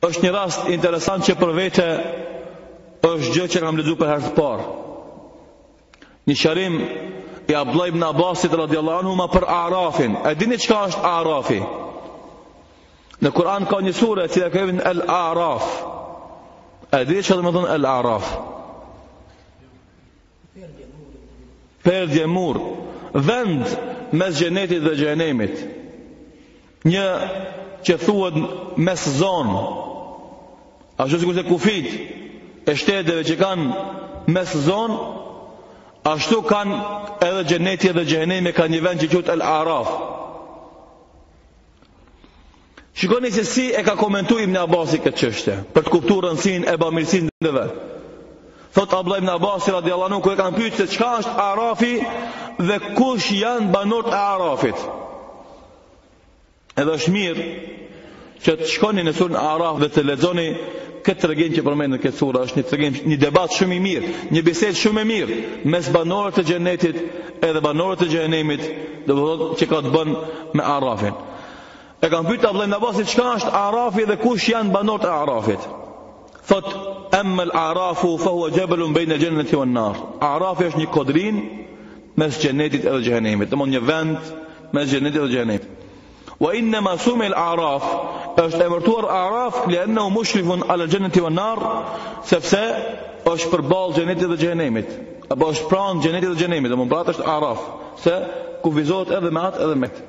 është një rast interesant që për vete është gjë që kam lexu për herë të parë. Një sqarim i Abdullah ibn Abbasit radhiyallahu anhuma për Arafin. A dini çka është Arafi? Në Kur'an ka një sure që e ka emrin Al-Araf. A dini çka domethënë Al-Araf? Perde, mur, vend mes xhenetit dhe xhehenemit. Një që thuhet mes zonë. Ashtu sikurse kufijtë e shteteve që kanë mes zonë, ashtu kanë edhe xheneti edhe xhehenemi kanë një vend që quhet Al Araf. Shikoni se si e ka komentu Ibn Abasi këtë çështje, për të kuptu rëndësinë e bamirësisë ndër neve. Thot Abdullah ibn Abasi radhiyallahu anhu kur e kanë pyt se çka është Arafi dhe kush janë banorët e Arafit. Edhe është mirë që të shkoni në surën Araf dhe të lexoni këtë tregim që përmendet në këtë sura, është një tregim, një debat shumë i mirë, një bisedë shumë e mirë mes banorëve të xhenetit edhe banorëve të xhehenemit, domethënë që ka të bën me Arafin. E kanë pyt Abdullah ibn Abbas çka është Arafi dhe kush janë banorët e Arafit. Thot Amma al-Arafu fa huwa jabalun bayna al-jannati wan-nar. Arafi është një kodrinë mes xhenetit edhe xhehenemit, domethënë një vend mes xhenetit dhe xhehenemit. Wa innama summiyal araf është emërtuar araf li annahu mushrifun ala jannati wan nar sepse është përballë xhenetit dhe xhehenemit apo është pranë xhenetit dhe xhehenemit domethënë prapë është araf se kufizohet edhe me atë edhe me këtë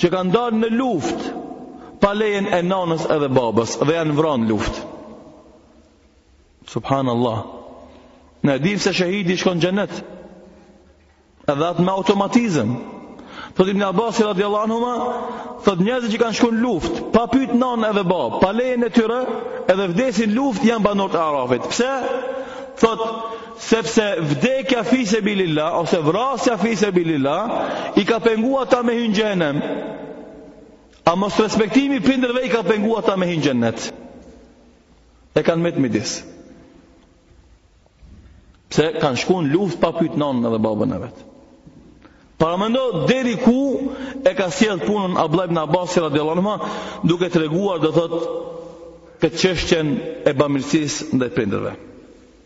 që kanë dalë në luftë pa lejen e nanës edhe babës dhe janë vra në luftë. Subhanallah. Ne e dim se shehidi shkon n'xhenet Edhe atë me automatizëm Thot ibn Abasi radiallahu anhuma Thot njerëzit që kanë shku në luft Pa pyt nanë edhe babë Pa lejen e tyre Edhe vdesin n'luft janë banorët e arafit Pse? Thot sepse vdekja fi sebilillah ose vrasja fi sebilillah i ka pengu ata me hy n'xhehenem a mosrespektimi i prindërve i ka pengu ata me hy n'xhenet e kanë mbet midis pse kanë shku në luft pa pyt nanën edhe babën e vet Paramendo deri ku e ka sjell punën Abdullah ibn Abasi radiallahu anhu duke treguar do thot këtë çështjen e bamirësisë ndaj prindërve.